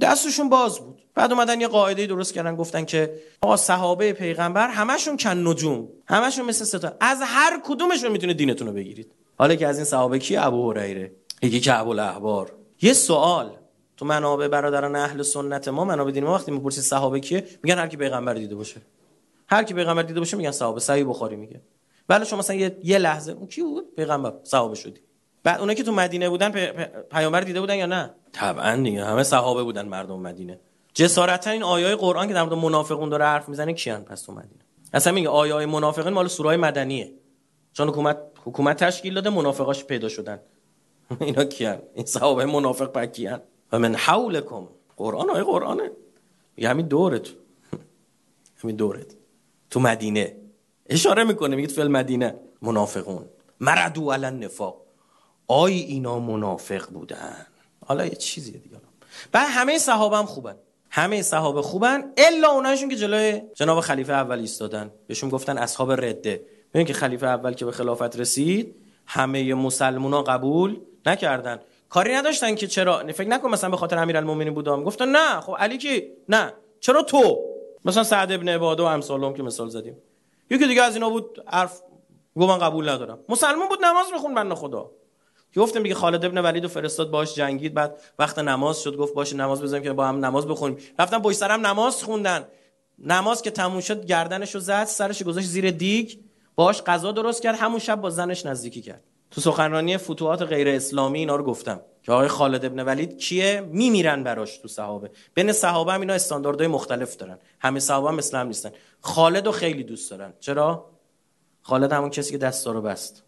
دستشون باز بود. بعد اومدن یه قاعده درست کردن گفتن که آقا صحابه پیغمبر همشون کن نجوم. همشون مثل ستا. از هر کدومشون می‌تونه دینتون رو بگیرید. حالا که از این صحابه کی؟ ابو هریره. یکی که ابو الاحبار. یه سوال. تو منابع برادران اهل سنت ما منابع دین ما وقتی می‌پرسی صحابه کیه میگن هر کی پیغمبر دیده باشه. هر کی پیغمبر دیده باشه میگن صحابه. صحیح بخاری میگه. ولی شما مثلا یه, یه لحظه. اون کی بود؟ پیغمبر. صحابه شدی. بعد اونایی که تو مدینه بودن پیامبر دیده بودن یا نه؟ طبعا دیگه. همه صحابه بودن مردم مدینه. جسارتا این آیای قرآن که در مورد منافقون داره حرف می‌زنه کیان پس تو مدینه؟ اصلا میگه آیای منافقین مال سوره مدنیه. چون حکومت حکومت تشکیل داده منافقاش پیدا شدن. اینا کیان؟ این صحابه منافق پکیان و من حولکم. قرآن آیه قرآنه. میگه همین دورت همین دورت تو. مدینه. اشاره می‌کنه میگه فل مدینه. منافقون. مردو علی نفاق آی اینا منافق بودن. حالا یه چیزیه دیگه بعد همه صحابه هم خوبن. همه صحابه خوبن الا اونایشون که جلوی جناب خلیفه اول ایستادن. بهشون گفتن اصحاب رده. ببین که خلیفه اول که به خلافت رسید همه مسلمونا قبول نکردن. کاری نداشتن که چرا؟ فکر نکن مثلا به خاطر امیرالمومنین بودم. گفتن نه خب علی کی؟ نه. چرا تو؟ مثلا سعد ابن عباده و امثالهم که مثال زدیم. یکی دیگه از اینا بود حرف گفت من قبول ندارم. مسلمان بود نماز می‌خوند بنده خدا. که گفتم دیگه خالد ابن ولید و فرستاد باش جنگید. بعد وقت نماز شد گفت باشه نماز بزنیم که با هم نماز بخونیم. رفتن پشت سرم نماز خوندن. نماز که تموم شد گردنشو زد سرش گذاشت زیر دیگ. باش غذا درست کرد همون شب با زنش نزدیکی کرد. تو سخنرانی فتوحات غیر اسلامی اینا رو گفتم که آقای خالد ابن ولید کیه؟ میمیرن براش تو صحابه. بین صحابه هم اینا استانداردهای مختلف دارن. همه صحابه هم اسلام نیستن. خالد رو خیلی دوست دارن. چرا؟ خالد همون کسی که دستا رو بست.